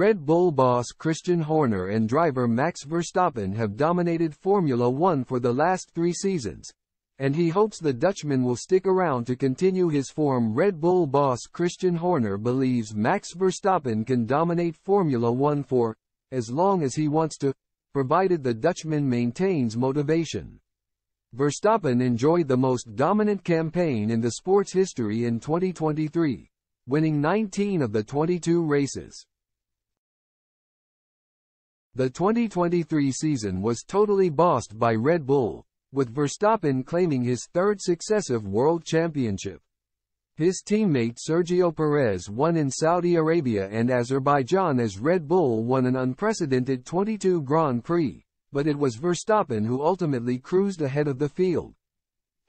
Red Bull boss Christian Horner and driver Max Verstappen have dominated Formula One for the last three seasons, and he hopes the Dutchman will stick around to continue his form. Red Bull boss Christian Horner believes Max Verstappen can dominate Formula One for as long as he wants to, provided the Dutchman maintains motivation. Verstappen enjoyed the most dominant campaign in the sport's history in 2023, winning 19 of the 22 races. The 2023 season was totally bossed by Red Bull, with Verstappen claiming his third successive world championship. His teammate Sergio Perez won in Saudi Arabia and Azerbaijan as Red Bull won an unprecedented 22 Grand Prix, but it was Verstappen who ultimately cruised ahead of the field.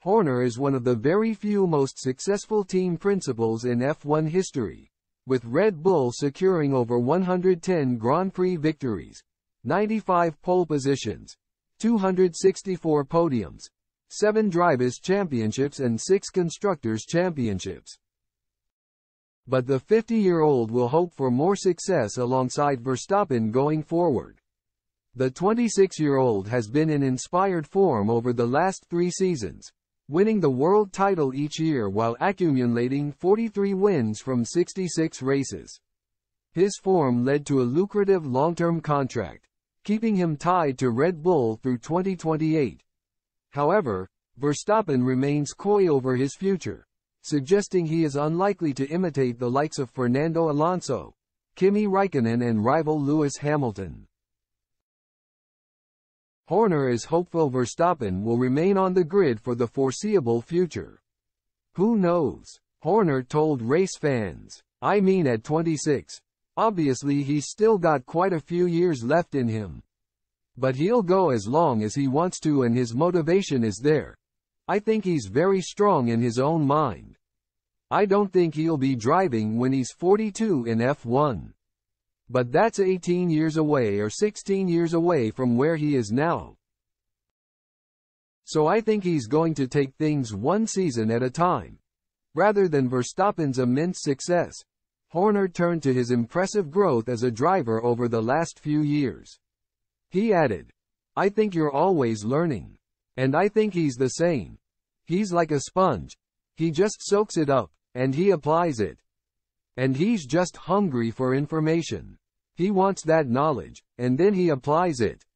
Horner is one of the very few most successful team principals in F1 history, with Red Bull securing over 110 Grand Prix victories, 95 pole positions, 264 podiums, 7 Drivers' Championships and 6 Constructors' Championships. But the 50-year-old will hope for more success alongside Verstappen going forward. The 26-year-old has been in inspired form over the last three seasons, winning the world title each year while accumulating 43 wins from 66 races. His form led to a lucrative long-term contract, keeping him tied to Red Bull through 2028. However, Verstappen remains coy over his future, suggesting he is unlikely to imitate the likes of Fernando Alonso, Kimi Raikkonen and rival Lewis Hamilton. Horner is hopeful Verstappen will remain on the grid for the foreseeable future. Who knows? Horner told race fans. I mean at 26, Obviously he's still got quite a few years left in him. But he'll go as long as he wants to and his motivation is there. I think he's very strong in his own mind. I don't think he'll be driving when he's 42 in F1. But that's 18 years away or 16 years away from where he is now. So I think he's going to take things one season at a time. Rather than Verstappen's immense success, Horner turned to his impressive growth as a driver over the last few years. He added, I think you're always learning. And I think he's the same. He's like a sponge. He just soaks it up, and he applies it. And he's just hungry for information. He wants that knowledge, and then he applies it.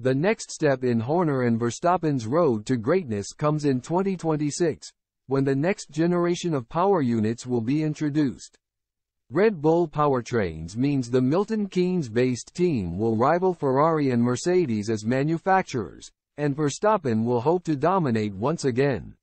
The next step in Horner and Verstappen's road to greatness comes in 2026, when the next generation of power units will be introduced. Red Bull powertrains means the Milton Keynes-based team will rival Ferrari and Mercedes as manufacturers, and Verstappen will hope to dominate once again.